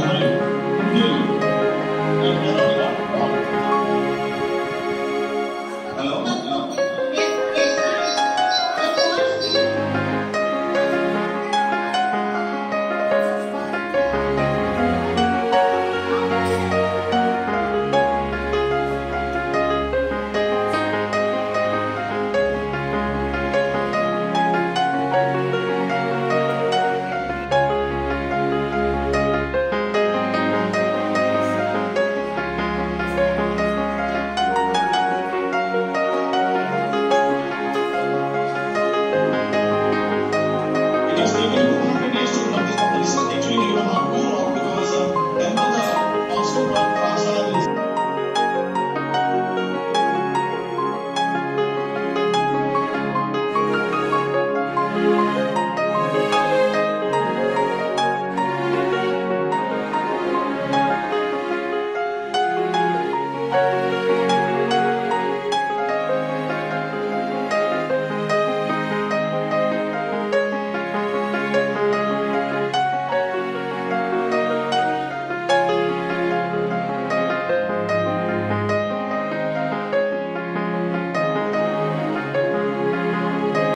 Hallelujah.